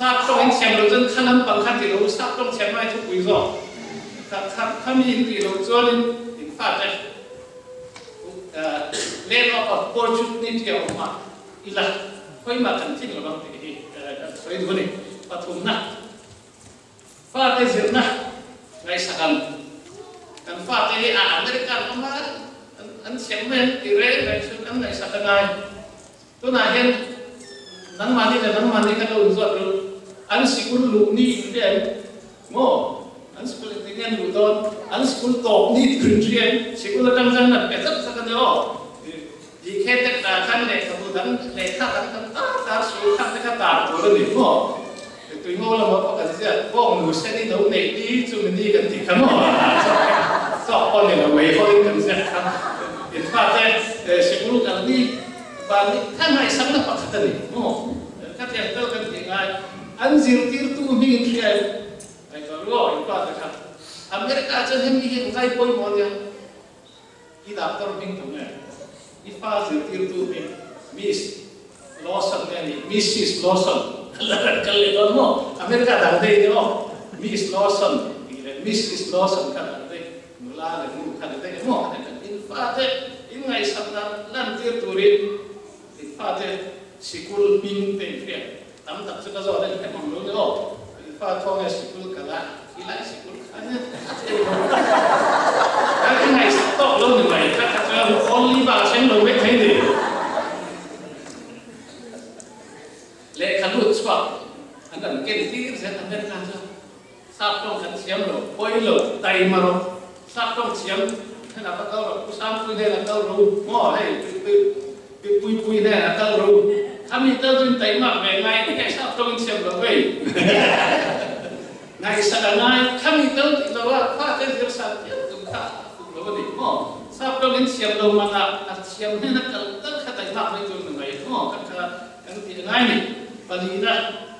sa trong anh xem lo khăn nam bằng khăn thì à, lo sa trong xem mai chút quý rồi khát khát khăm in thì lo cho lên in fa te lên nó opportunity mà ila khơi mà cần thiết là bằng thì xoay à, đuôi này. Và thùng na pha thế gì na ngay sakam kan pha thế à America nó mà anh xem men thì rẻ ngay xuống anh ngay sakam này tôi nói hen? Nang mani là nang mani cái đâu rồi. Alas ko lumni indem mo alas ko tingnan luton alas ko top ni krinjien sikula kan kan na petak sakan yo di ketek na kan le kabu dan le ka kan kan ta ta su kan ta ta ko ni mo tu mo la mo pa kasi ya ko mo sa ni do ne di tu ni kan ti kan mo so on ne we ko ni kan sa kan in fact eh sikula kan ni ba ni kan ai sa na pa ka ni mo ka te to kan ti ai أنزل تيرتو مين كيف أي تروى يبقى كذا أمريكا أصلا هم يجي مكاي بوي موديا إذا أكثر مين تمام يبقى أنزل تيرتو مين ميس لوسن يعني ميسيس لوسن لا كلي دونو أمريكا ده ده يو ميس لوسن ميسيس لوسن كذا ده نلا نقول كذا ده مو كذا يبقى ده إنه يسمى لن تيرتو رين يبقى ده سيكون مين تنفيه thế tập cho cái rồi đấy cái mong muốn đó pa thong es sikul kala ila sikul kana cái này sắp to luôn như vậy các các em only ba xem rồi biết thấy gì? Lệ khăn lụt swap anh đang kiến tí sẽ anh đang làm sao sắp trong khăn xiêm rồi quay lụt tay mà rồi. Sắp trong xiêm thế là bắt đầu là cú sam cú này là câu ru mò hay cái cùi cùi này là câu ru kami terjun tay mak về me. 나이 카미도 이러와 파테지로 사티도 카 로디 뭐 사프로긴 시험도 만나 시험에는 딱 하다 이마 보이 주는 거예요. 뭐 아까 근데 나이니 빨리나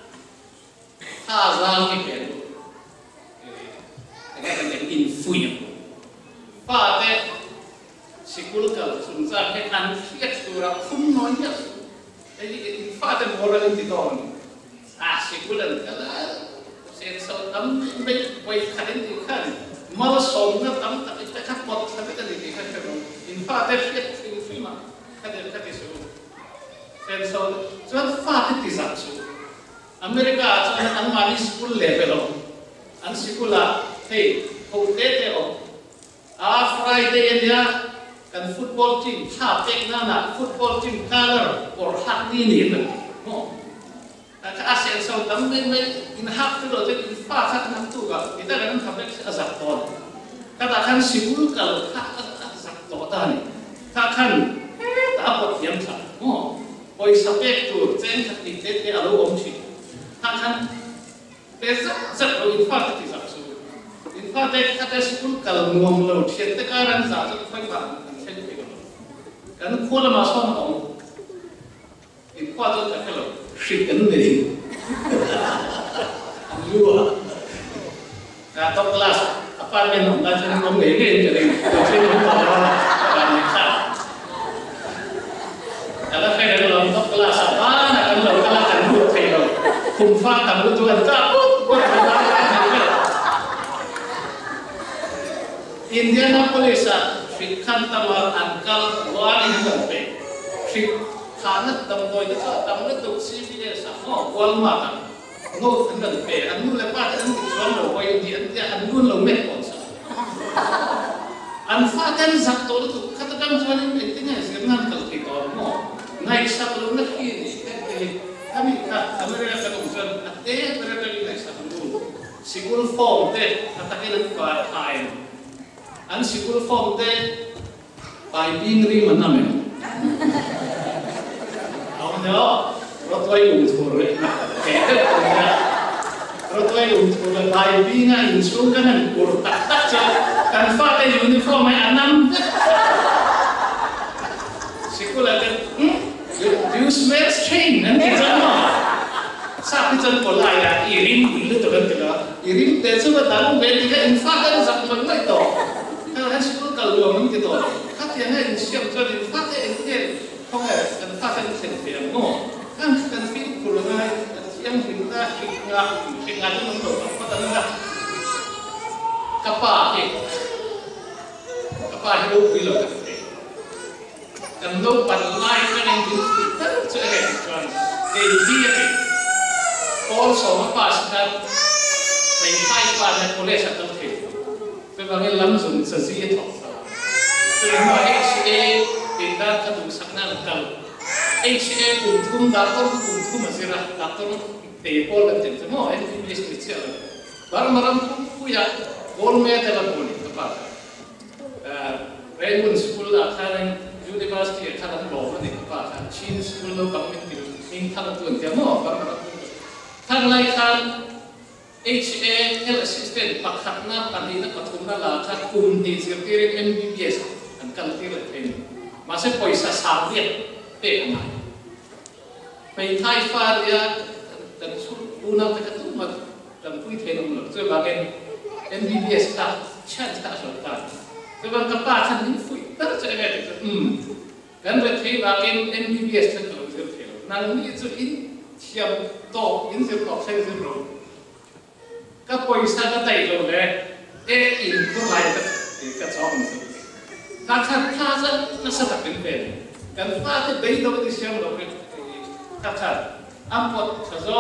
하자기 배로 에 내가 근데 인수요. 파테 시쿨카 순자 해간 시게 수라 품 노이야. 에 이게 파테 모라는 디도는 bulan kala sen so tam be boy khalin di khan mal som na tam ta ta ka pot ta ta di khan ka in fada fiat in fima kada kada so sen so chuan fada ti zat su america chuan an mani school level an sikula hey ho te te o a friday ya kan football team ha pek na na football team color or hat ni ni na كأشياء سو دم دم دم إن حق تلو تل إن فا خد نم توغا إذا كان خبرك أزبطون كذا كان سيقول كلو أزبطوني كذا كان تأبط يمسا مو بوي سبيك تو تين تكتيك تين ألو أمشي كذا كان بس زبط إن فا تكتيك زبط إن فا تكتيك كذا سيقول كلو نوم لو تشتت كارن زبط فاي بان كان كل ما صنعه إن فا تكتيك كلو Syikenni. nah Atau kelas. Apa minum kelas minum ini? Jadi kalau saya kelompok kelas apa, akan lakukan kan buat saya. Kumfa kamu Tuhan takut, buat Indianapolis, Srikantamar Ankal, Wali Sampai, apartment không ta na không nghĩ cái chuyện này tôi chưa không có làm gì khác là phải là làm top class apa nak kan lo kalau kan buat thay an cùng pha tầm lu tu kan ka buat Indianapolis kan sa to wali hampe ta tam lu tu CBS à Walmart ngô anh gần về anh nuôi là ba anh na xoắn đầu quay thì anh anh luôn là mệt còn sao anh pha cái giặc tôi đó tụi khát cam cho nên mình tính là sẽ ngăn cản thì có mỏ ngay sau kami ka Amerika ka kung saan at eh Amerika yung next na kung form te atakin ang ka time an sigul form te by being ri io rotolaiuntfur rotolaiuntfur lai bina in sukanan kur tak tak cho kan fate uniform ai anam sikula kan you smell strange nan jano sa pitan ko lai ya irin kullu to kan kala irin tesu ba tamu be tiga in fate sa man lai to kan sikul kalua Kong ya kan fa kan sen pe mo. Kan kan fi kulo ngai siam hinta hinga hinga tu mun to. Ko tan na. Kapa ke. Kapa hidup kulo kan. Kan lo pan lai kan yang di tan chu he chuan. Ke di ya ke. Paul so ma pas kan. Mai kai pa na kole sa tam the. Pe ba nge lam zun sa zi thok sa. Pe ma HA tinda kadung sakna kal ei she e kum kum daktor kum kum asira daktor te pol kan jen mo e english teacher bar maram kum ku ya gol me tela boni apa? Eh, Raymond School akharan University akharan bawa ni apa? Akharan Chin School lo kami tiru min thang tuan dia mo bar maram thang lai khan HA Health Assistant pakhatna panina pathumna la kan, MBBS an kaltir le pen ma se poisa sa viet pe ma pe thai fa dia dan su una ta tu ma dan pui the nom lo so ba gen MBBS ta, chan ta so ta. So ba ka pa chan ni fui ta so ga um kan le thei ba gen MBBS ta lo sir the lo nang ni chu in thiam to in sir ko sai sir lo ka poisa ka tai lo le e in ko lai ta ka chong so ka kha kha sa na sa ta pen pen kan fa te bei do ti siam lo ke ka kha am pot ka zo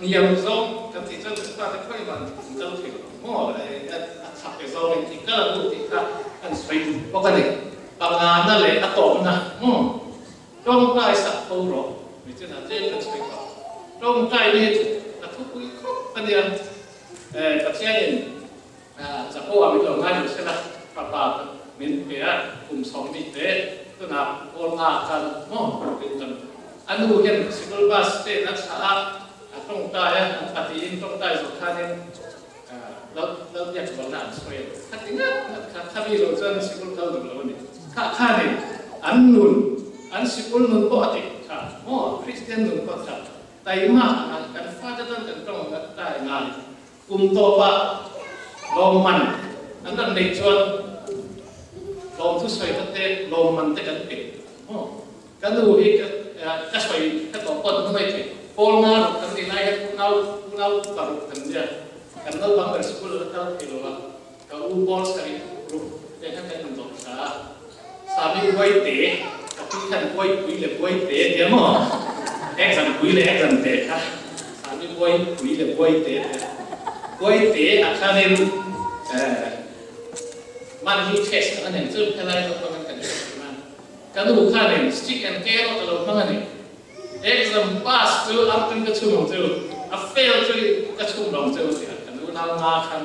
niam zo kan ti chen fa te khoi ban ka lo ke mo le a sa ke zo ni ti ka lu ti ka an swai tu ko ka ne pa nga na le a to na mo trong kai sa ko ro mi chen a te kan swai ka trong kai ni a thu kui ko an ya eh ka sa ko a mi lo ngai minpea kum som ni te tuna olma kan mo pintan anu gen sikul bas te nak sala atong ta ya pati in tong ta so kanin lo lo ya ko na so ya katinga ka kabi lo jan sikul ka lo ni ka kanin an nun an sikul nun po ati ka mo christian nun po ta tai ma kan fa da dan kan tong ta na kum to pa lo man an dan nei chuan lom thu soi ta te lom man te kan pe cái kan lu hi cái ka cái ka to pon mai te pol nga ro cần đi lại cái nào nào cần cần gì cần dia bằng cái school cái đó ka ke lo cái u pol sai ru cái kan te kan to sa sa mi cái tinh thần quay quỷ wai quay le thế mà dia mo quỷ là le exam te ha sa mi quay quỷ le quay te quay te à ka ne man hi test kan ne zu pelai lo kan kan man kan lu ka ne stick and care lo lo man ne exam pass chu am tin ka chum chu a fail chu ka chum long chu sia kan u na nga khan.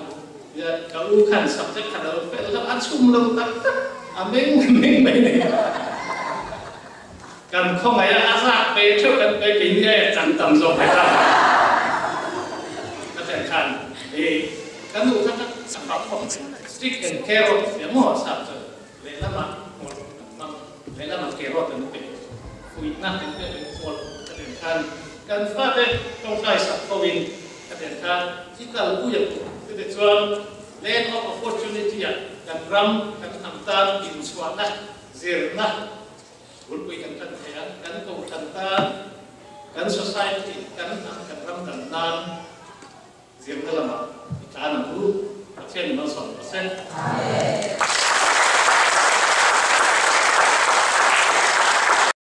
Ya ka u khan subject khan a fail ka an chum long tak tak. A meng meng không ai a sa pe chu kan cái kin ye chan tam rồi phải ta các ten cần, e kan u khan sa pa stricken carrot de mos after le lama le lama carrot and pe fui nothing very small at the time. Kan fate tong kai sa foin at the time. Ikal buya to the twelve land of opportunity ya kan ram kan amtan in suana zirna. Ulpui kan kan ya kan to kan kan society kan kan ram kan nan zirna lama. Ikana buru 主给你们所得胜。